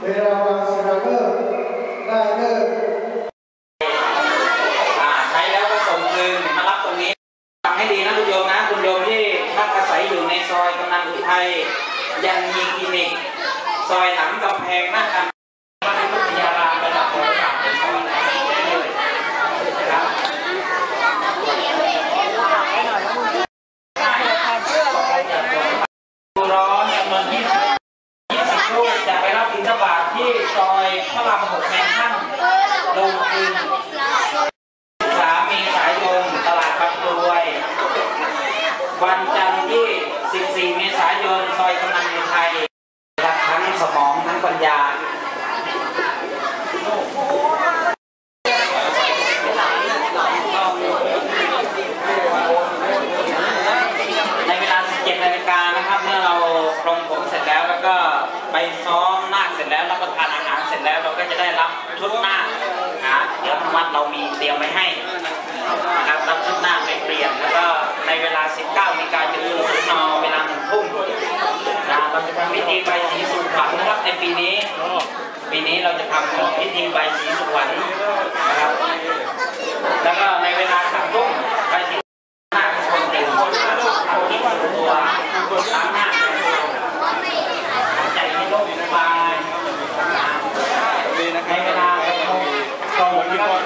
Vera ทำพิธีใบสีสุขวัญนะครับ แล้วก็ในเวลาสามทุ่มใบสี หน้าคนเต็มคนทำที่ตัวล้างหน้าใจให้โล่งสบายในเวลาตรงนะครับ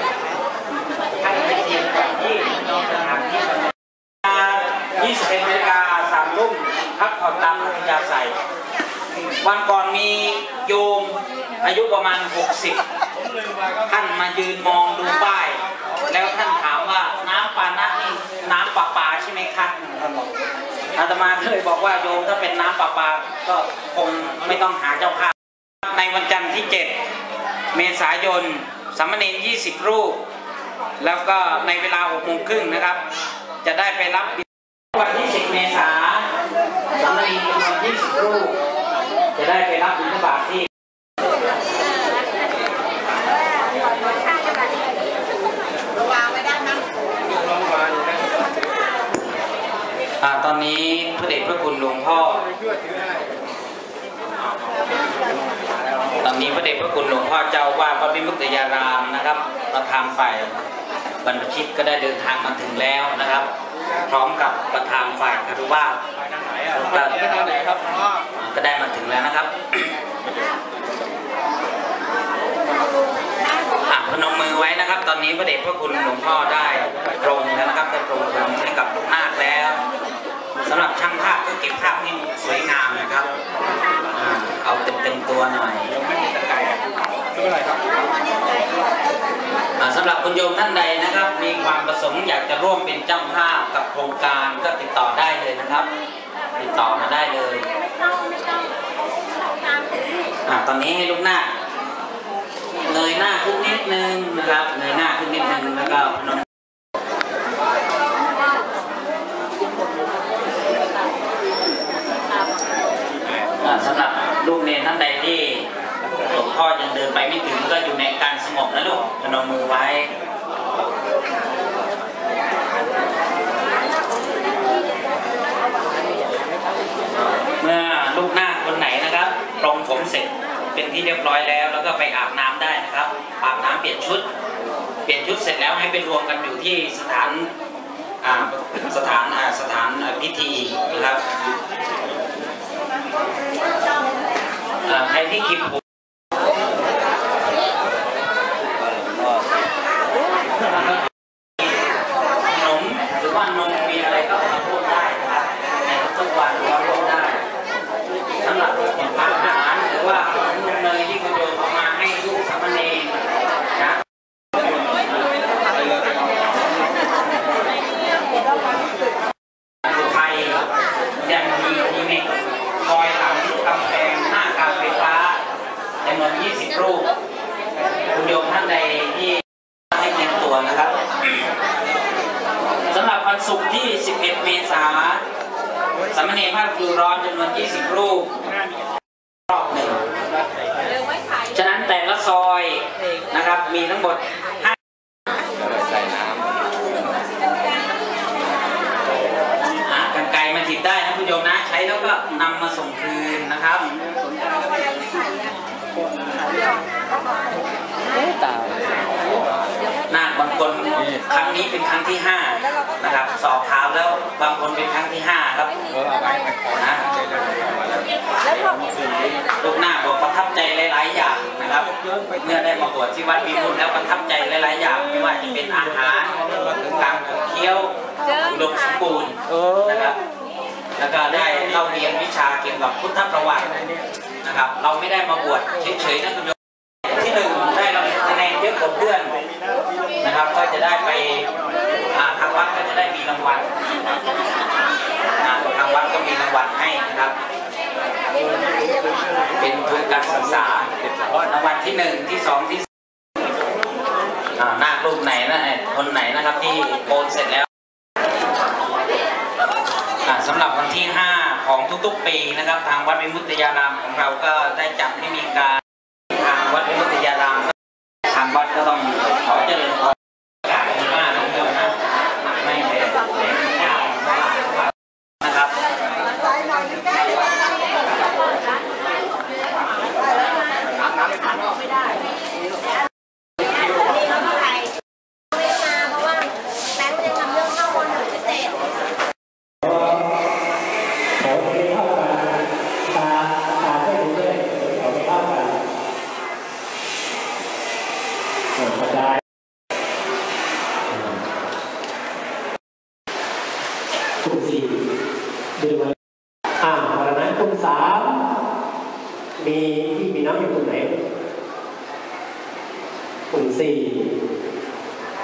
ให้ไปเสียงก่อนที่นอนสถานที่21นาฬิกาสามทุ่มพักผ่อนตามอัธยาศัย วันก่อนมีโยมอายุ ประมาณ 60 ท่านมายืนมองดูป้าย แล้วท่านถามว่าน้ำปานะนี่น้ำประปาใช่ไหมครับท่านบอกอาตมาเลยบอกว่าโยมถ้าเป็นน้ำประปาก็คงไม่ต้องหาเจ้าภาพในวันจันทร์ที่ 7 เมษายนสามเณร20 รูป แล้วก็ในเวลา6โมงครึ่งนะครับ จะได้ไปรับวันที่ 10 เมษายนสามเณรจำนวน20 รูป จะได้ไปรับบิณฑบาตที่ อ่า ตอนนี้พระเดชพระคุณหลวงพ่อ ตอนนี้พระเดชพระคุณหลวงพ่อเจ้าวาดวัดวิมุตติยารามนะครับประธานฝ่ายบรรพชิตก็ได้เดินทางมาถึงแล้วนะครับ พร้อมกับประธานฝ่ายคารุวาสก็ก็ได้มาถึงแล้วนะครับ อะพ นมมือไว้นะครับ ตอนนี้พระเดชพระคุณหลวงพ่อได้ปรงแล้วนะครับได้ปรงผมให้กับลูกนาคแล้วสำหรับช่างภาพก็เก็บภาพให้สวยงามนะครับอ่าเอาเต็มเต็มๆตัวหน่อยอ่าสำหรับคุณโยมท่านใดนะครับ มีความประสงค์อยากจะร่วมเป็นเจ้าภาพกับโครงการก็ติดต่อได้เลยนะครับ ติดต่อมาได้เลยอ่าตอนนี้ให้ลูกนาค เงยหน้าขึ้นนิดนึงนะครับเงยหน้าขึ้นนิดนึงแล้วก็พนมสำหรับลูกเนรท่านใดที่หลวงพ่อยังเดินไปไม่ถึงก็อยู่ในการสงบนะลูกพนมมือไว้เมื่อลูกหน้าคคนไหนนะครับปรงผมเสร็จ เป็นที่เรียบร้อยแล้ว แล้วก็ไปอาบน้ำได้นะครับอาบน้ำเปลี่ยนชุด เปลี่ยนชุดเสร็จแล้วให้ไปรวมกันอยู่ที่สถานสถานสถานพิธีนะครับใครที่คิดผมขนมหรือว่านมมีอะไรก็มาร่วมได้นะครับในทุกวันก็ร่วมได้ สำหรับอาหารหรือว่าขนมเนยที่คุณโยมเอามาให้ลูกสามเณรนะไทยยังมีคลินิกคอยหลังกำแพงหน้าการไฟฟ้าจำนวน 20 รูป คุณโยมท่านใดที่ให้เตรียมตัวนะครับสำหรับวัน ศุกร์ที่ 11 เมษายนสามเณรภาคดูร้อนจำนวน 20 รูปรอบหนึ่งฉะนั้นแต่ละซอยนะครับมีทั้งหมด5อ่ากันไกลมาถิบได้นะคุณโยมนะ ใช้แล้วก็นำมาส่งคืนนะครับ ตาย นาคบาง คนครั้งนี้เป็นครั้งที่ห้านะครับ สอบถามแล้วบางคนเป็นครั้งที่ห้าครับเออเอาไปนะแล้วพอลูกนาคบอกประทับใจหลาย ๆ อย่างนะครับ เมื่อได้มาบวชที่วัดมีบุญแล้วประทับใจหลาย ๆ อย่างไม่ว่าจะเป็นอาหารการขบเคี้ยวอุดมสมบูรณ์เออนะครับแล้วก็ได้เล่าเรียนวิชาเกี่ยวกับพุทธประวัตินะครับ เราไม่ได้มาบวชเฉย ๆ นะคุณโยมที่หนึ่งได้เราคะแนนเยอะกว่าเพื่อนนะครับ ก็จะได้ไปอ่าทางวัดก็จะได้มีรางวัลอ่าทางวัดก็มีรางวัลให้นะครับ เป็นทุนการศึก ษารางวัลที่หนึ่งที่สองที่สามหน้ารูปไหนนะคนไหนนะครับที่โอนเสร็จแล้วสำหรับวันที่ 5 ของทุกๆปีนะครับ ทางวัดวิมุตติยารามของเราก็ได้จัดให้มีการทางวัดวิมุตติยารามทางวัดก็ต้องขอเจริญพรกราบคุณมากนะโยมนะไม่เป็นเด็กเจ้านะครับ เพราะว่าแป๊บจะทำเรื่องเข้าคนหนึ่งพิเศษ เขาไม่เท่ากันตาตาไม่รู้เลยเขาไม่เท่ากันเออกระจาย กลุ่มสี่ดูไว้อ่าวันนั้นกลุ่มสามมีที่มีน้องอยู่กลุ่มไหนกลุ่มสี่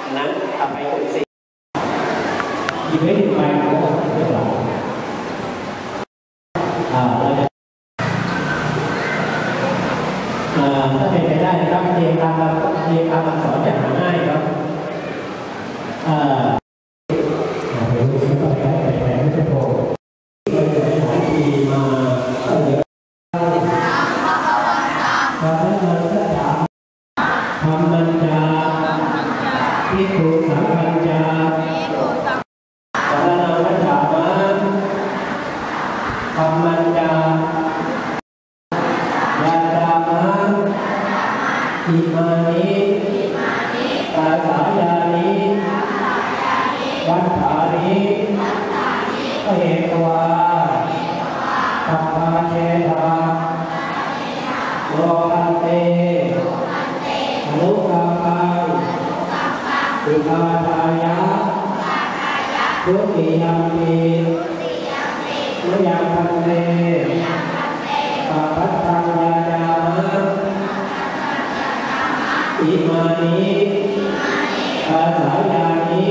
อันนั้นทำไปกลุ่มสี่อีเวนต์ไปก็ต้องเรียบอยอ่าเราจะอ่าถ้าเป็นไปได้นะครับเรียนตามเรียนตามอักษรจะหาง่ายครับอ่า สุภาทายะทุติยัมปีมยังพันเตปัปปัตตังยาจามะอิมานิอาสายานิ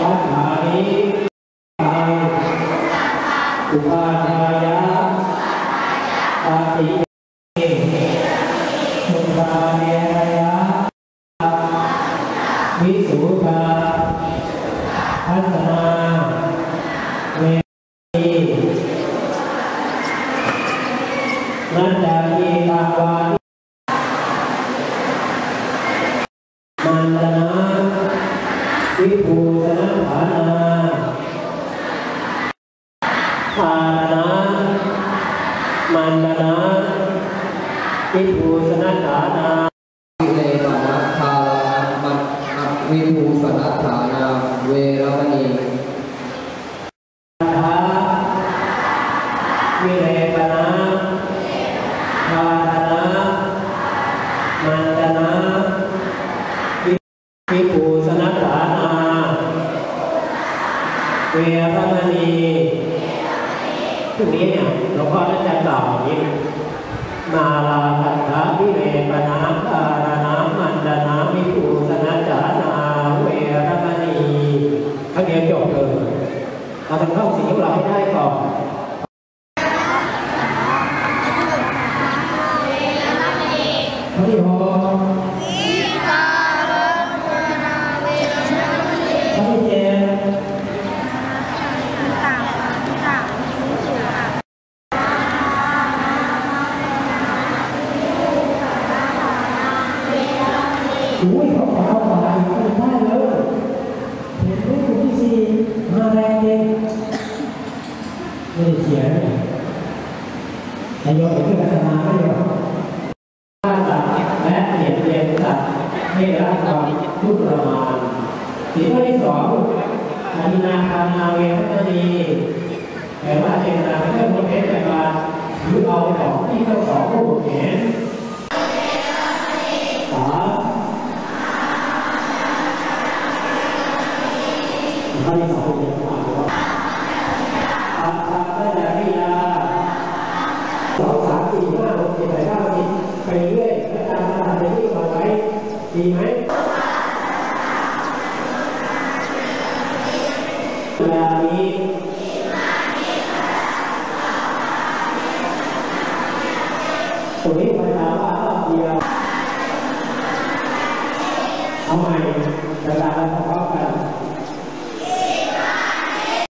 วัฏฐานิปังอุปาทายะปาติ มันตนาวิภูสนาฐานาทานามันตนาวิภูสนาฐานาวิเลสนัทธามัตวิภูสนัทธานาเวรมณีทาวิเรปนาทานามัน เราต้องเข้าสีของเราให้ได้ก่อน ขียนนายกขึ้นอาตมาไม่ยอมถ้าตแม้เปลี่ยนเป็นตัดไม่รับความทุกข์ประมาณสิ่งที่สองอานินาคานาเวรณีแต่ว่าเจตนาเพื่อนคนเพศแต่ว่าถือเอาของที่เจ้าของผู้เห็นสาม ดี